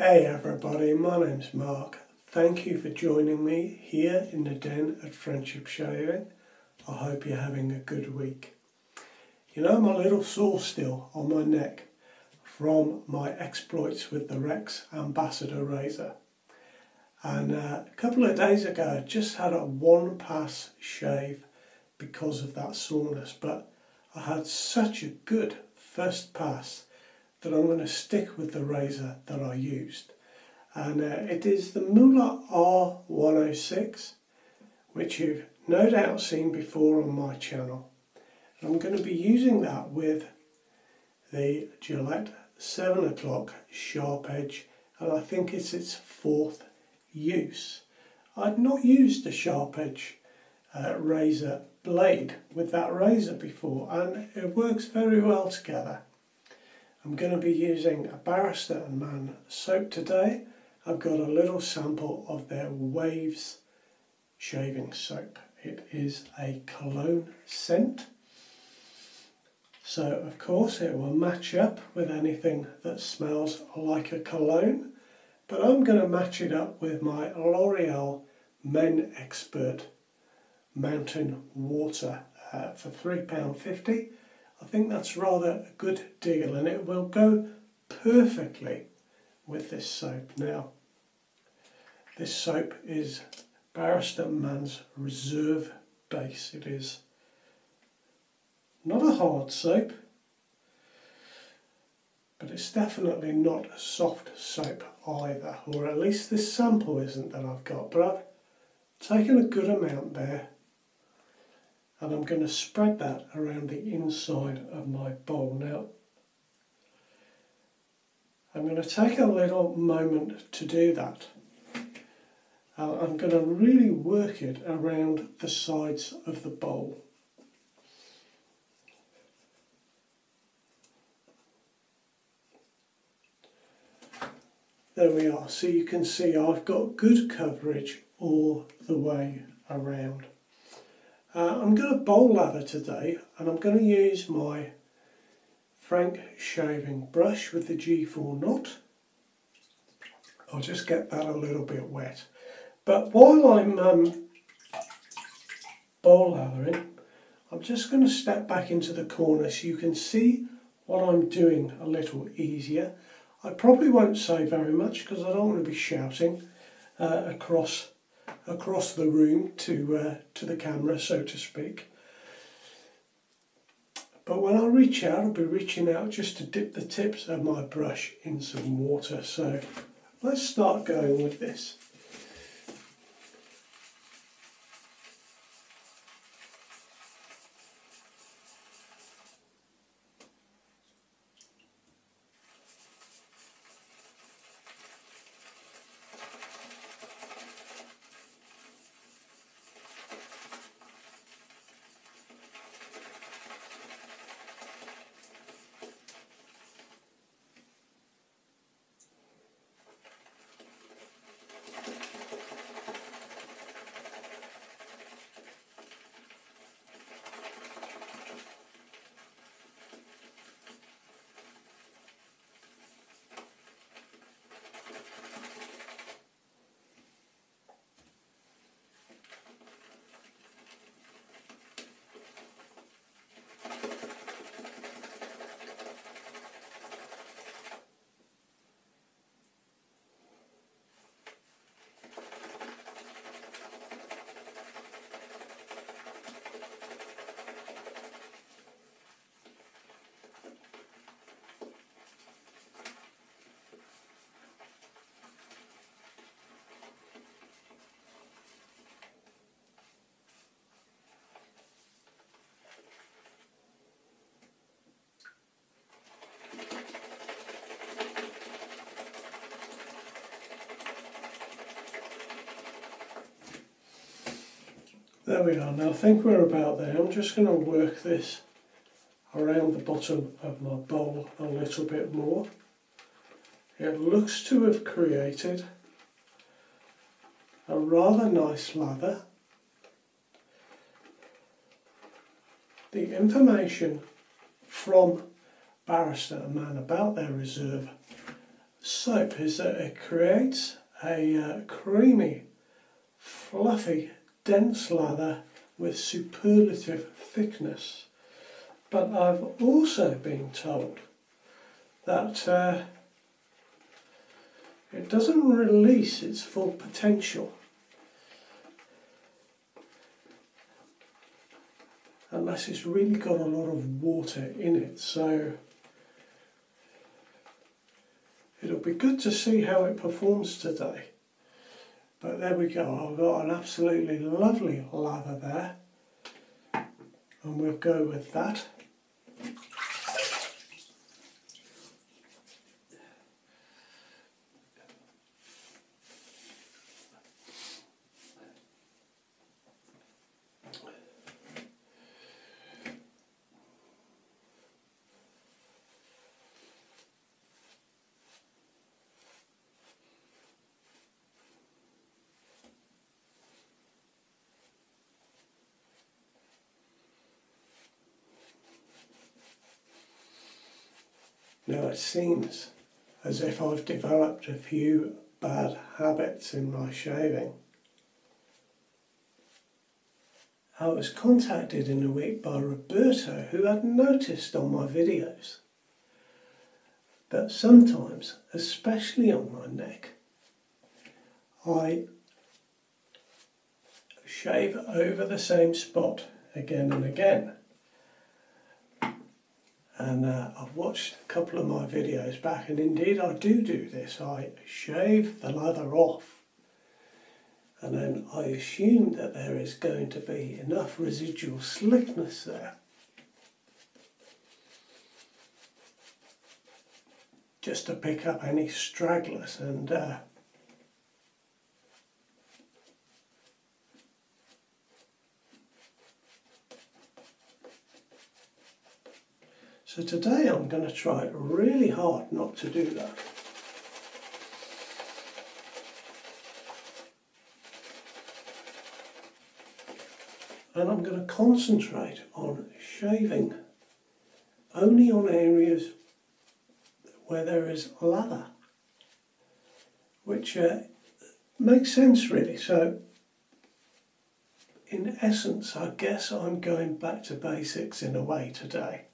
Hey everybody, my name's Mark. Thank you for joining me here in the den at Friendship Shaving. I hope you're having a good week. You know my little sore still on my neck from my exploits with the Rex Ambassador razor. And uh, a couple of days ago I just had a one pass shave because of that soreness but I had such a good first pass that I'm going to stick with the razor that I used. And uh, it is the Mühle R106, which you've no doubt seen before on my channel. And I'm going to be using that with the Gillette 7 o'clock sharp edge, and I think it's its fourth use. I'd not used a sharp edge uh, razor blade with that razor before, and it works very well together. I'm going to be using a Barrister and Mann soap today. I've got a little sample of their Waves shaving soap. It is a cologne scent. So of course it will match up with anything that smells like a cologne. But I'm going to match it up with my L'Oreal Men Expert Mountain Water uh, for £3.50 I think that's rather a good deal and it will go perfectly with this soap. Now, this soap is Barrister Mann's Reserve Base. It is not a hard soap, but it's definitely not a soft soap either, or at least this sample isn't that I've got, but I've taken a good amount there and I'm going to spread that around the inside of my bowl. Now, I'm going to take a little moment to do that. Uh, I'm going to really work it around the sides of the bowl. There we are, so you can see I've got good coverage all the way around. Uh, I'm going to bowl lather today and I'm going to use my Frank shaving brush with the G4 knot. I'll just get that a little bit wet. But while I'm um, bowl lathering, I'm just going to step back into the corner so you can see what I'm doing a little easier. I probably won't say very much because I don't want to be shouting uh, across across the room to, uh, to the camera, so to speak. But when I reach out, I'll be reaching out just to dip the tips of my brush in some water. So let's start going with this. There we are. Now I think we're about there. I'm just going to work this around the bottom of my bowl a little bit more. It looks to have created a rather nice lather. The information from Barrister and Mann about their reserve soap is that it creates a uh, creamy, fluffy, dense lather with superlative thickness. But I've also been told that uh, it doesn't release its full potential unless it's really got a lot of water in it. So it'll be good to see how it performs today. But there we go, I've got an absolutely lovely lather there. And we'll go with that. Now it seems as if I've developed a few bad habits in my shaving. I was contacted in a week by Roberto who had noticed on my videos that sometimes, especially on my neck, I shave over the same spot again and again and uh, I've watched a couple of my videos back and indeed I do do this. I shave the leather off and then I assume that there is going to be enough residual slickness there just to pick up any stragglers and uh, So today I'm going to try really hard not to do that. And I'm going to concentrate on shaving only on areas where there is lather, which uh, makes sense really. So in essence, I guess I'm going back to basics in a way today.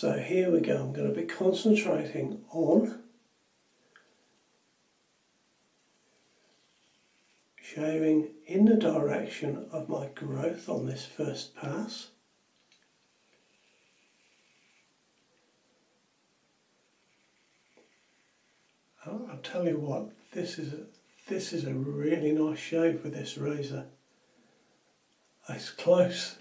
So here we go, I'm going to be concentrating on shaving in the direction of my growth on this first pass. I'll, tell you what, this is a, this is a really nice shave with this razor. It's close.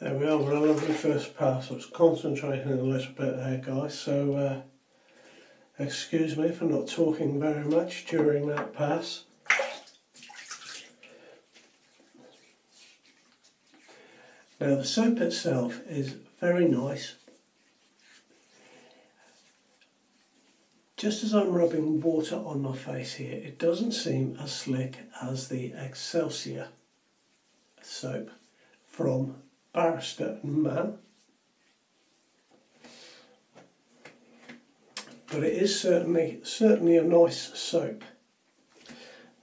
There we are, we're a lovely first pass. I was concentrating a little bit there, guys, so uh, excuse me for not talking very much during that pass. Now the soap itself is very nice. Just as I'm rubbing water on my face here, it doesn't seem as slick as the Excelsior soap from Barrister and Mann. But it is certainly certainly a nice soap.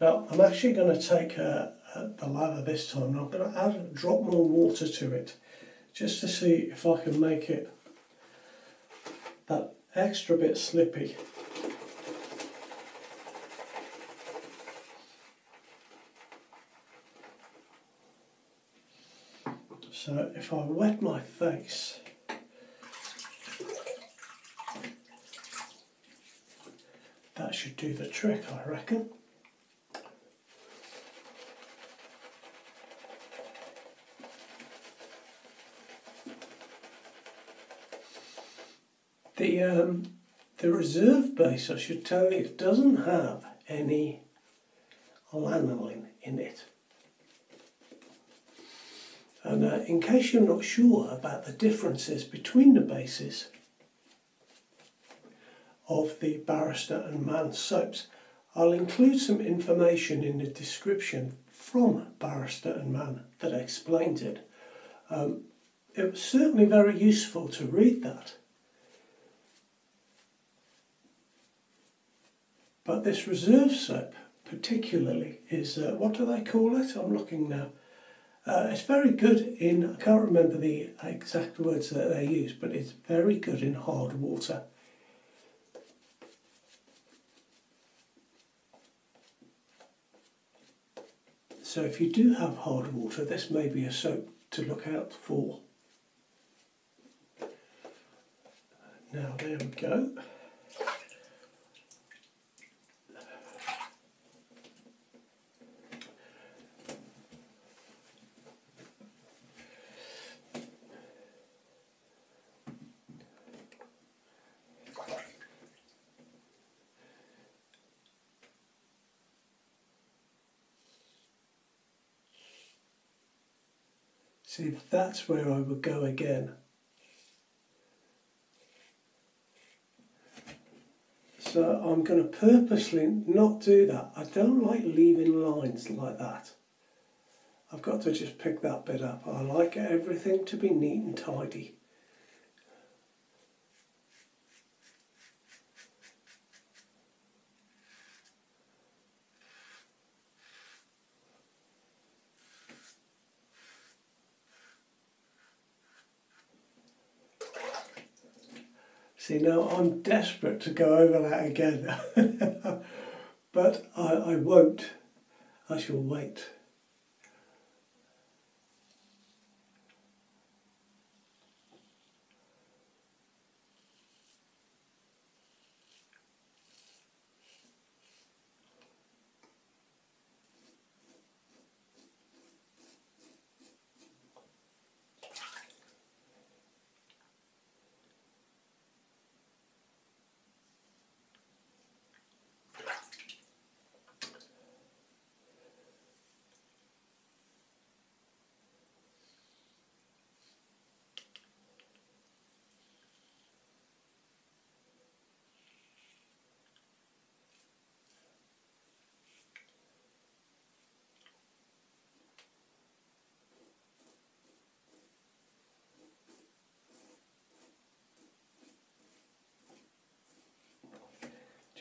Now I'm actually going to take a, a, the lather this time. I'm going to add a drop more water to it just to see if I can make it that extra bit slippy. So if I wet my face, that should do the trick, I reckon. The um, the reserve base, I should tell you, doesn't have any lanolin in it. And uh, in case you're not sure about the differences between the bases of the Barrister and Mann soaps, I'll include some information in the description from Barrister and Mann that explains it. Um, it was certainly very useful to read that. But this reserve soap particularly is, uh, what do they call it? I'm looking now. Uh, it's very good in, I can't remember the exact words that they use, but it's very good in hard water. So if you do have hard water, this may be a soap to look out for. Now there we go. See, that's where I would go again. So I'm going to purposely not do that. I don't like leaving lines like that. I've got to just pick that bit up. I like everything to be neat and tidy. See, now I'm desperate to go over that again, but I, I won't. I shall wait.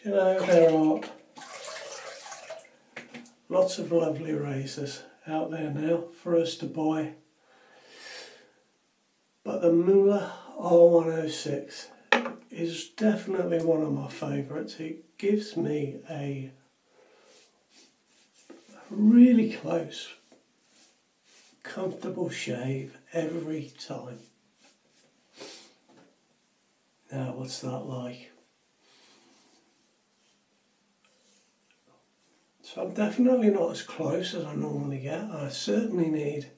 You know, there are lots of lovely razors out there now for us to buy. But the Mühle R106 is definitely one of my favourites. It gives me a really close, comfortable shave every time. Now, what's that like? I'm definitely not as close as I normally get. I certainly need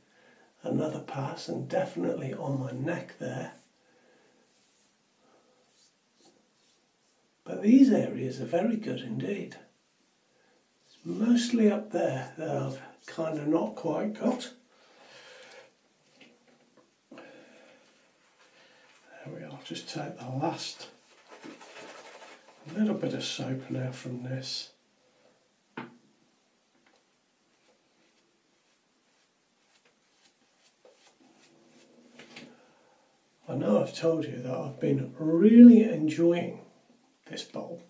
another pass and definitely on my neck there. But these areas are very good indeed. It's mostly up there that I've kind of not quite got. There we are, just take the last little bit of soap now from this. I know I've told you that I've been really enjoying this bowl.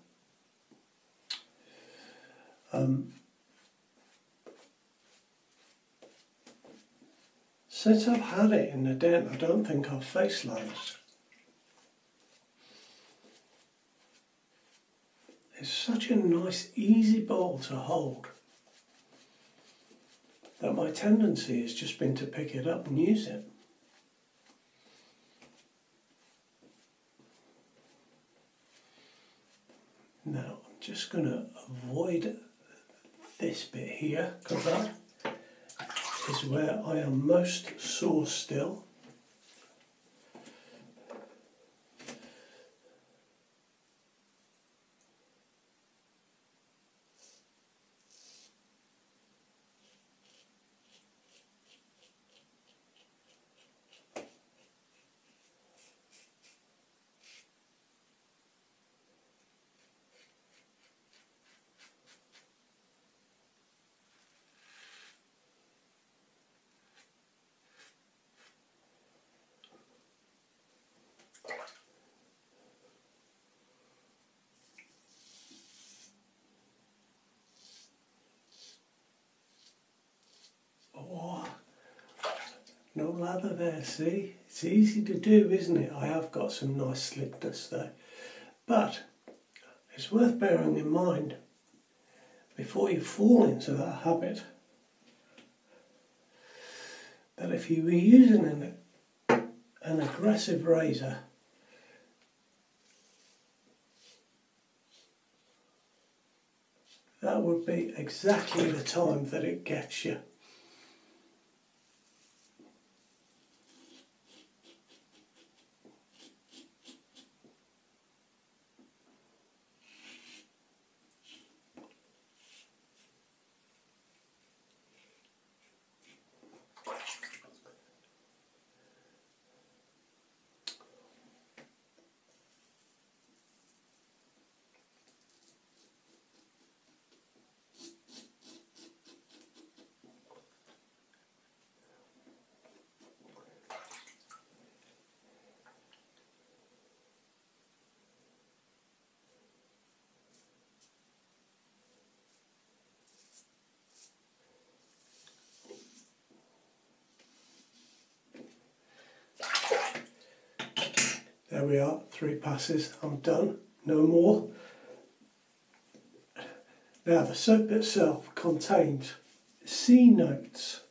Um, since I've had it in the den, I don't think I've face loads. It's such a nice, easy bowl to hold that my tendency has just been to pick it up and use it. Now I'm just going to avoid this bit here because that is where I am most sore still. No lather there, see? It's easy to do, isn't it? I have got some nice slickness there. But it's worth bearing in mind before you fall into that habit that if you were using an, an aggressive razor that would be exactly the time that it gets you. There we are, three passes, I'm done, no more. Now the soap itself contains sea notes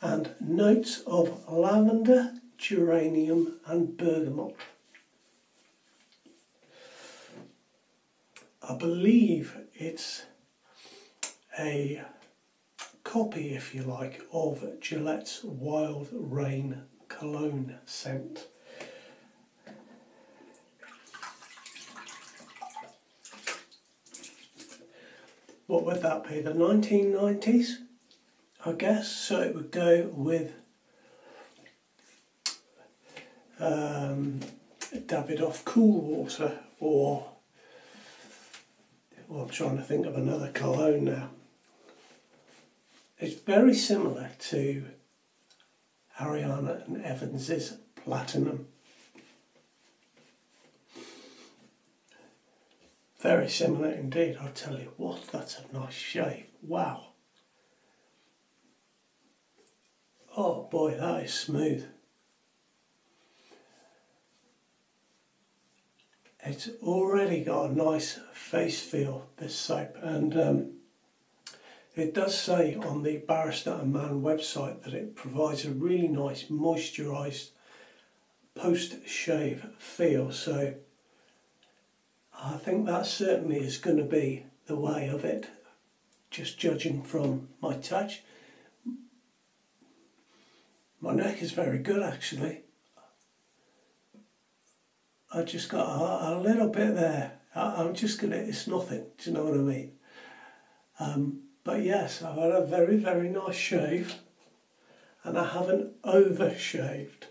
and notes of lavender, geranium and bergamot. I believe it's a copy, if you like, of Gillette's Wild Rain cologne scent. What would that be? The 1990s, I guess. So it would go with um, Davidoff Cool Water or well, I'm trying to think of another cologne now. It's very similar to Ariana and Evans's Platinum. Very similar indeed, I'll tell you what, that's a nice shave. Wow. Oh boy, that is smooth. It's already got a nice face feel, this soap, and um, it does say on the Barrister and Mann website that it provides a really nice moisturised post-shave feel, so I think that certainly is going to be the way of it, just judging from my touch. My neck is very good actually. I just got a, a little bit there. I, am just gonna, it's nothing, do you know what I mean? Um, but yes, I've had a very, very nice shave and I haven't over shaved.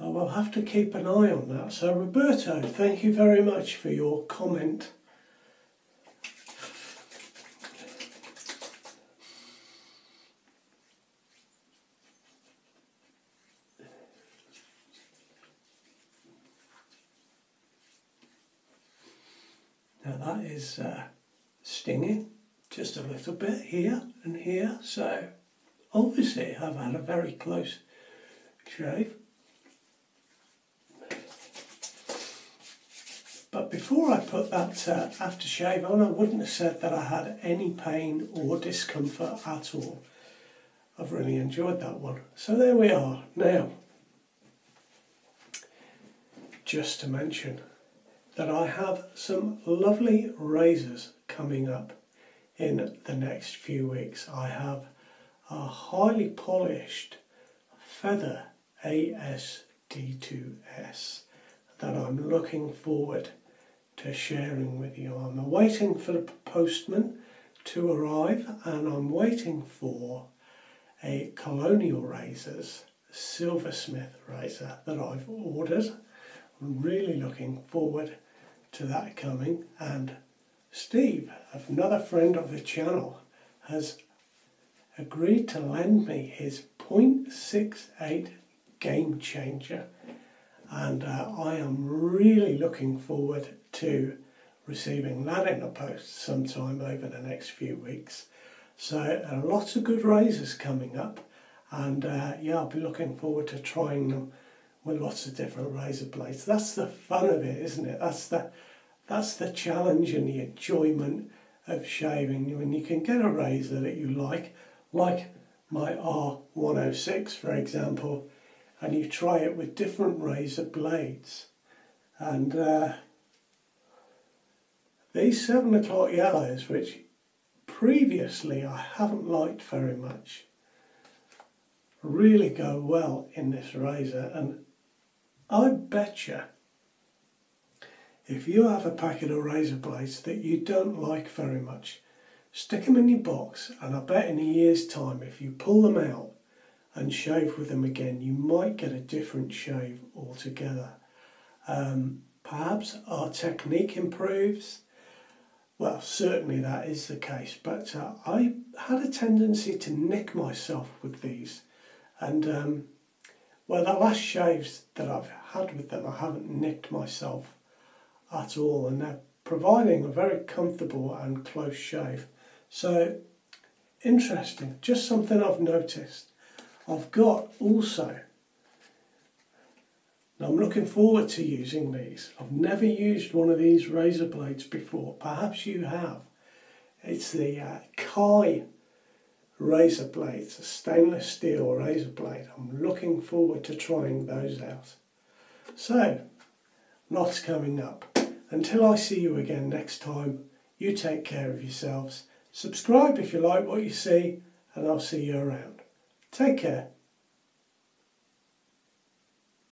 I will have to keep an eye on that. So Roberto, thank you very much for your comment. Now that is uh, stinging just a little bit here and here. So obviously I've had a very close shave. But before I put that uh, aftershave on, I wouldn't have said that I had any pain or discomfort at all. I've really enjoyed that one. So there we are. Now, just to mention that I have some lovely razors coming up in the next few weeks. I have a highly polished Feather ASD2S that I'm looking forward to sharing with you. I'm waiting for the postman to arrive and I'm waiting for a Colonial Razors Silversmith razor that I've ordered. I'm really looking forward to that coming and Steve, another friend of the channel, has agreed to lend me his 0.68 game changer and uh, I am really looking forward to receiving that in the post sometime over the next few weeks. So uh, lots of good razors coming up and uh, yeah I'll be looking forward to trying them with lots of different razor blades. That's the fun of it isn't it? That's the that's the challenge and the enjoyment of shaving when you can get a razor that you like like my R106 for example and you try it with different razor blades and uh, these 7 o'clock yellows, which previously I haven't liked very much, really go well in this razor. And I bet you, if you have a packet of razor blades that you don't like very much, stick them in your box and I bet in a year's time if you pull them out and shave with them again you might get a different shave altogether. Um, perhaps our technique improves, well, certainly that is the case, but uh, I had a tendency to nick myself with these. And, um, well, the last shaves that I've had with them, I haven't nicked myself at all, and they're providing a very comfortable and close shave. So, interesting, just something I've noticed. I've got also now I'm looking forward to using these. I've never used one of these razor blades before. Perhaps you have. It's the uh, Kai razor blades, a stainless steel razor blade. I'm looking forward to trying those out. So, lots coming up. Until I see you again next time, you take care of yourselves. Subscribe if you like what you see, and I'll see you around. Take care.